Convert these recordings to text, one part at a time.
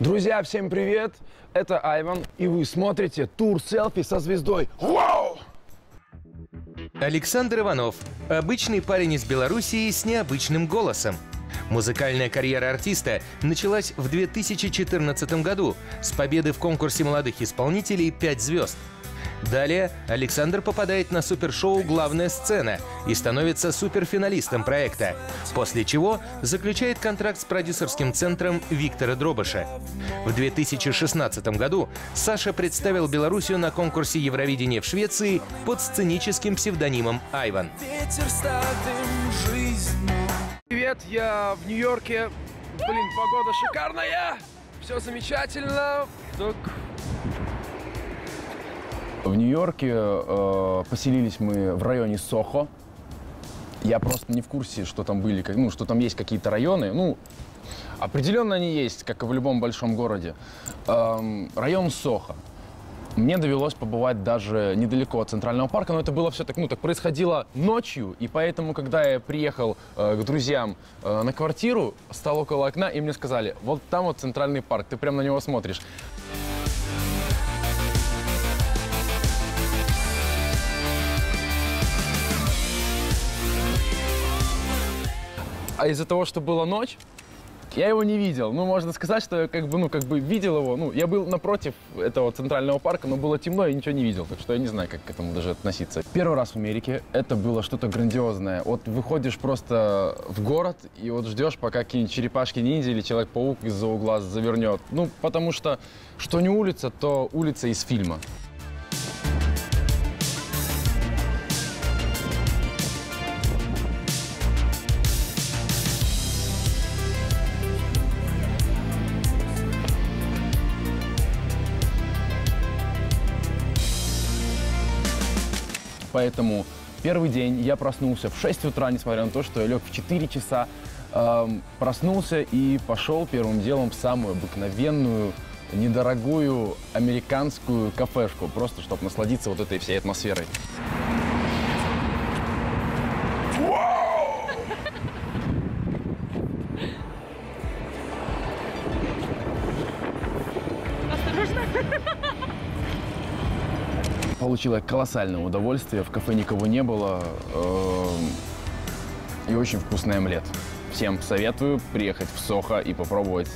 Друзья, всем привет! Это Айван, и вы смотрите тур селфи со звездой. Вау! Александр Иванов – обычный парень из Белоруссии с необычным голосом. Музыкальная карьера артиста началась в 2014 году с победы в конкурсе молодых исполнителей «Пять звезд». Далее Александр попадает на супершоу «Главная сцена» и становится суперфиналистом проекта, после чего заключает контракт с продюсерским центром Виктора Дробыша. В 2016 году Саша представил Белоруссию на конкурсе Евровидения в Швеции под сценическим псевдонимом Айван. Привет, я в Нью-Йорке. Блин, погода шикарная. Все замечательно. Так. В Нью-Йорке э, поселились мы в районе Сохо. Я просто не в курсе, что там были, ну, что там есть какие-то районы. Ну, определенно они есть, как и в любом большом городе. Эм, район Сохо. Мне довелось побывать даже недалеко от Центрального парка, но это было все так, ну, так происходило ночью, и поэтому, когда я приехал э, к друзьям э, на квартиру, стал около окна, и мне сказали, вот там вот Центральный парк, ты прям на него смотришь. А из-за того, что была ночь, я его не видел. Ну, можно сказать, что я как бы, ну, как бы видел его. Ну, я был напротив этого центрального парка, но было темно, и ничего не видел. Так что я не знаю, как к этому даже относиться. Первый раз в Америке это было что-то грандиозное. Вот выходишь просто в город, и вот ждешь, пока какие-нибудь черепашки-ниндзя или Человек-паук из-за угла завернет. Ну, потому что что не улица, то улица из фильма. Поэтому первый день я проснулся в 6 утра, несмотря на то, что я лег в 4 часа. Проснулся и пошел первым делом в самую обыкновенную, недорогую американскую кафешку, просто чтобы насладиться вот этой всей атмосферой. Получила колоссальное удовольствие, в кафе никого не было, эм, и очень вкусный омлет. Всем советую приехать в Сохо и попробовать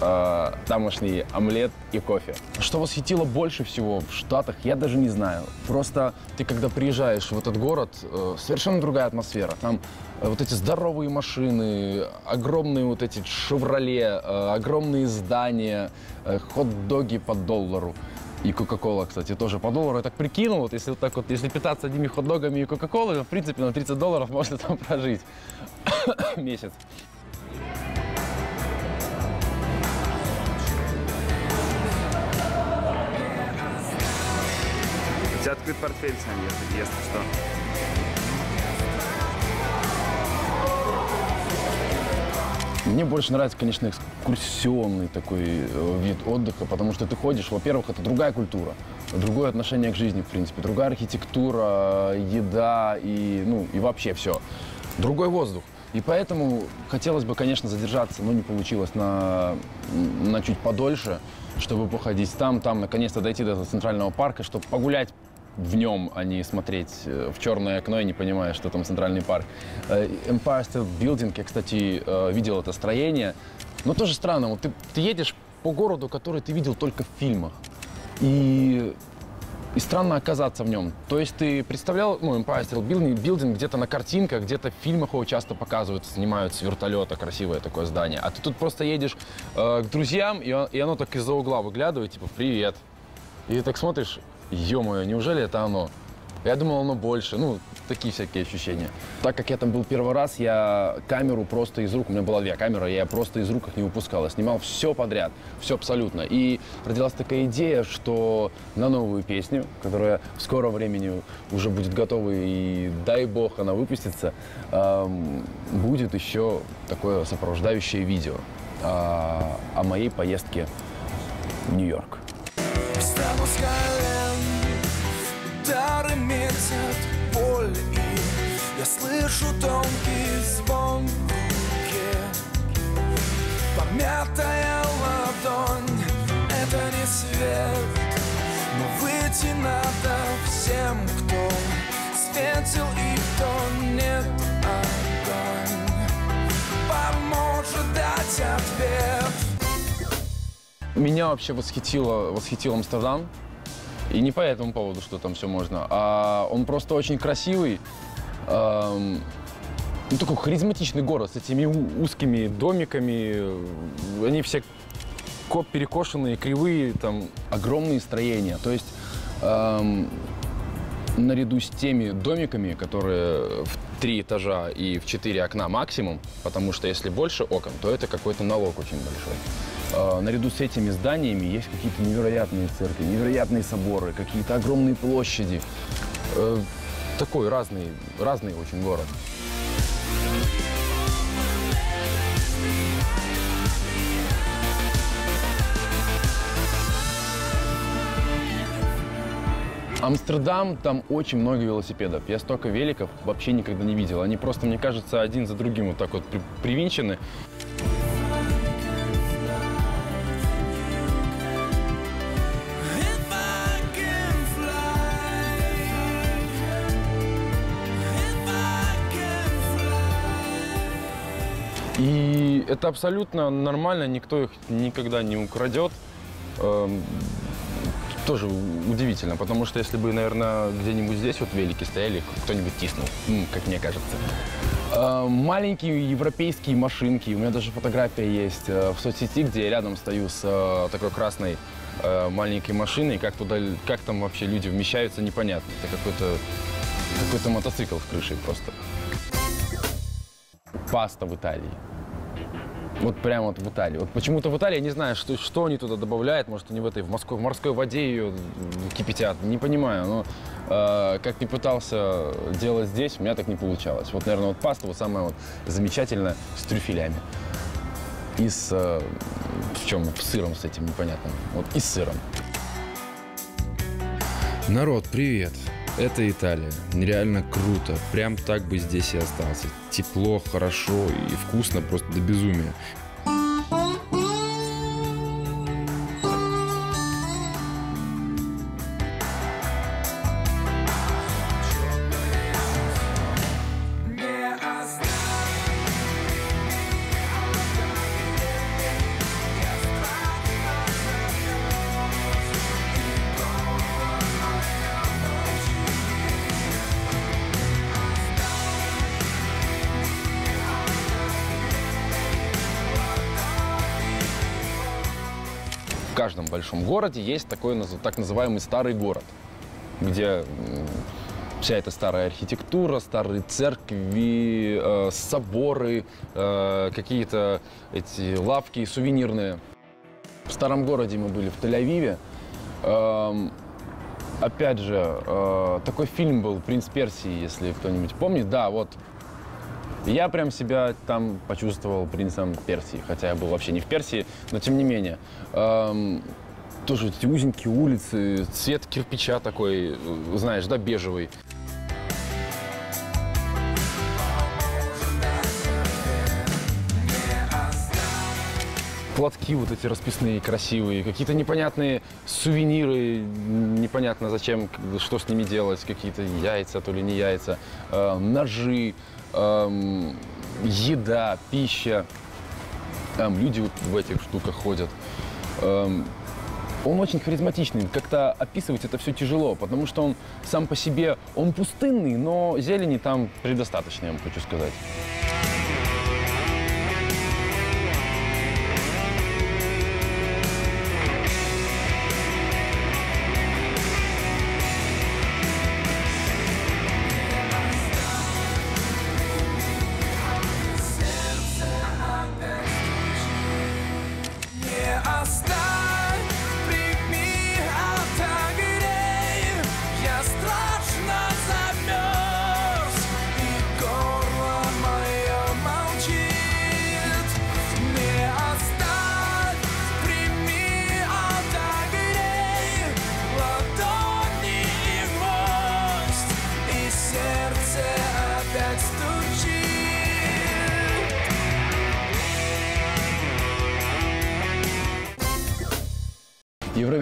э, тамошний омлет и кофе. Что восхитило больше всего в Штатах, я даже не знаю. Просто ты, когда приезжаешь в этот город, э, совершенно другая атмосфера. Там э, вот эти здоровые машины, огромные вот эти «Шевроле», э, огромные здания, хот-доги по доллару. И Кока-Кола, кстати, тоже по доллару. Я так прикинул, вот если вот так вот, если питаться одними хот-догами и Кока-Колой, в принципе, на 30 долларов можно там прожить месяц. У тебя открыт портфель, Саня, если что. Мне больше нравится, конечно, экскурсионный такой э, вид отдыха, потому что ты ходишь, во-первых, это другая культура, другое отношение к жизни, в принципе, другая архитектура, еда и, ну, и вообще все. Другой воздух. И поэтому хотелось бы, конечно, задержаться, но не получилось на, на чуть подольше, чтобы походить там, там, наконец-то дойти до центрального парка, чтобы погулять в нем, а не смотреть э, в черное окно и не понимая, что там центральный парк. Э, Empire State Building, я, кстати, э, видел это строение. Но тоже странно, вот ты, ты едешь по городу, который ты видел только в фильмах. И, и странно оказаться в нем. То есть ты представлял, ну, Empire State Building, building где-то на картинках, где-то в фильмах его часто показывают, снимают с вертолета красивое такое здание. А ты тут просто едешь э, к друзьям, и, он- и оно так из-за угла выглядывает, типа, привет. И ты так смотришь, ё-моё, неужели это оно? Я думал, оно больше. Ну, такие всякие ощущения. Так как я там был первый раз, я камеру просто из рук, у меня была две камеры, я просто из рук их не выпускал. Я снимал все подряд, все абсолютно. И родилась такая идея, что на новую песню, которая в скором времени уже будет готова, и дай бог она выпустится, эм, будет еще такое сопровождающее видео а, о моей поездке в Нью-Йорк. Встану светил и кто нет Поможет дать ответ Меня вообще восхитило, восхитил Амстердам. И не по этому поводу, что там все можно, а он просто очень красивый. эм, ну, такой харизматичный город с этими узкими домиками. Они все ко- перекошенные, кривые, там огромные строения. То есть эм, наряду с теми домиками, которые в три этажа и в четыре окна максимум, потому что если больше окон, то это какой-то налог очень большой. Э, наряду с этими зданиями есть какие-то невероятные церкви, невероятные соборы, какие-то огромные площади. Э, такой разный, разный очень город. Амстердам, там очень много велосипедов. Я столько великов вообще никогда не видел. Они просто, мне кажется, один за другим вот так вот при- привинчены. И это абсолютно нормально, никто их никогда не украдет. Тоже удивительно, потому что если бы, наверное, где-нибудь здесь вот велики стояли, кто-нибудь тиснул, м, как мне кажется. Э, Маленькие европейские машинки, у меня даже фотография есть э, в соцсети, где я рядом стою с э, такой красной э, маленькой машиной, как туда, как там вообще люди вмещаются, непонятно. Это какой-то какой-то мотоцикл с крышей просто. Паста в Италии. Вот прямо вот в Италии. Вот почему-то в Италии, я не знаю, что, что они туда добавляют. Может, они в этой в, морской, в морской воде ее кипятят. Не понимаю. Но э, как ни пытался делать здесь, у меня так не получалось. Вот, наверное, вот паста вот самая вот замечательная с трюфелями. И с... э, в чем? С сыром с этим непонятным. Вот и с сыром. Народ, привет! Это Италия. Нереально круто. Прям так бы здесь и остался. Тепло, хорошо и вкусно просто до безумия. Каждом большом городе есть такой так называемый старый город, где вся эта старая архитектура, старые церкви, э, соборы, э, какие-то эти лавки сувенирные. В старом городе мы были в Тель-Авиве. Эм, опять же, э, такой фильм был «Принц Персии», если кто-нибудь помнит. Да, вот я прям себя там почувствовал принцем Персии, хотя я был вообще не в Персии, но тем не менее. Эм, тоже эти узенькие улицы, цвет кирпича такой, э, знаешь, да, бежевый. Платки вот эти расписные, красивые, какие-то непонятные сувениры, непонятно зачем, что с ними делать, какие-то яйца, то ли не яйца, э, ножи, эм, еда, пища. Там люди вот в этих штуках ходят. Эм, он очень харизматичный. Как-то описывать это все тяжело, потому что он сам по себе, он пустынный, но зелени там предостаточно, я вам хочу сказать.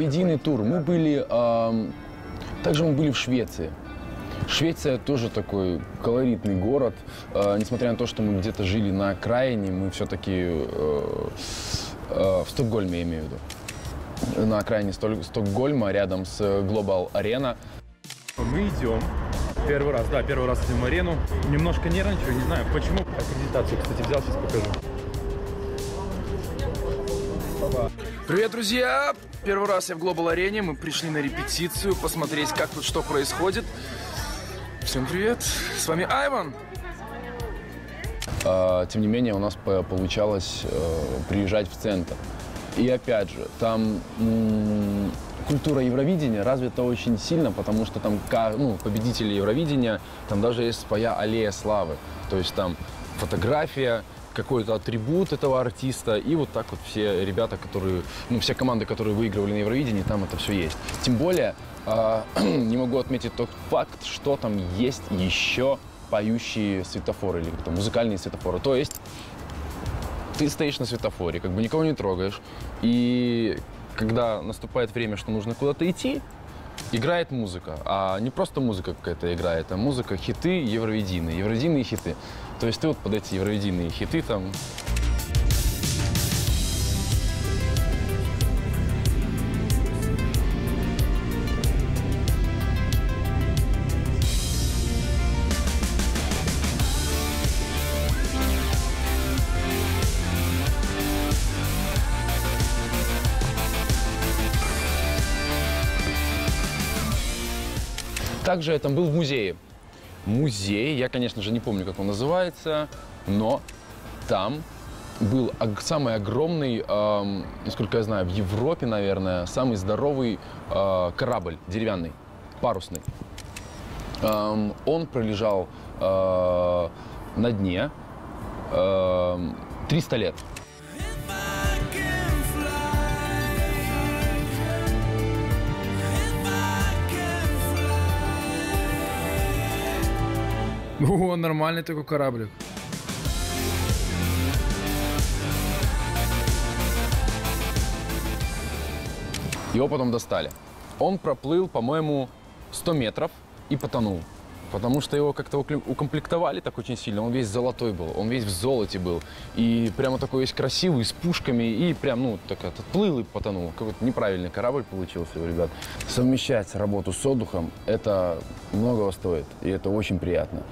Евровидийный тур. Мы были эм, Также мы были в Швеции. Швеция тоже такой колоритный город. Э, несмотря на то, что мы где-то жили на окраине, мы все-таки э, э, в Стокгольме, я имею в виду. На окраине Стокгольма, рядом с Global Arena. Мы идем. Первый раз, да, первый раз идем в арену. Немножко нервничаю, не знаю почему. Аккредитацию, кстати, взял, сейчас покажу. Привет, друзья! Первый раз я в Global Арене. Мы пришли на репетицию, посмотреть, как тут что происходит. Всем привет! С вами Айван. А, Тем не менее, у нас по- получалось э, приезжать в центр. И опять же, там культура Евровидения развита очень сильно, потому что там ну, победители Евровидения, там даже есть своя аллея славы. То есть там фотография, какой-то атрибут этого артиста, и вот так вот все ребята, которые, ну, все команды, которые выигрывали на Евровидении, там это все есть. Тем более, а, не могу отметить тот факт, что там есть еще поющие светофоры или как-то музыкальные светофоры. То есть ты стоишь на светофоре, как бы никого не трогаешь, и когда наступает время, что нужно куда-то идти, играет музыка. А не просто музыка какая-то играет, а музыка, хиты евровидийные, евровидийные хиты. То есть ты вот под эти евровидийные хиты там Также я там был в музее. Музей, я, конечно же, не помню, как он называется, но там был самый огромный, эм, насколько я знаю, в Европе, наверное, самый здоровый э, корабль деревянный, парусный. Эм, он пролежал э, на дне эм, 300 лет. О, нормальный такой кораблик. Его потом достали. Он проплыл, по-моему, 100 метров и потонул. Потому что его как-то укомплектовали так очень сильно. Он весь золотой был, он весь в золоте был. И прямо такой весь красивый, с пушками. И прям, ну, так это, плыл и потонул. Какой-то неправильный корабль получился у ребят. Совмещать работу с отдыхом, это многого стоит. И это очень приятно.